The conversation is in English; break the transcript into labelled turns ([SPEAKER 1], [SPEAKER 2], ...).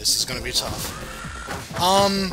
[SPEAKER 1] This is gonna be tough. Um,